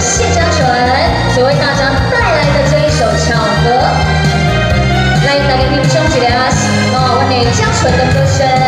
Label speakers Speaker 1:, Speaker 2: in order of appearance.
Speaker 1: 谢江纯，所为大家带来的这一首《巧合》，来大给听众几个啊，哦，我面江纯的歌声。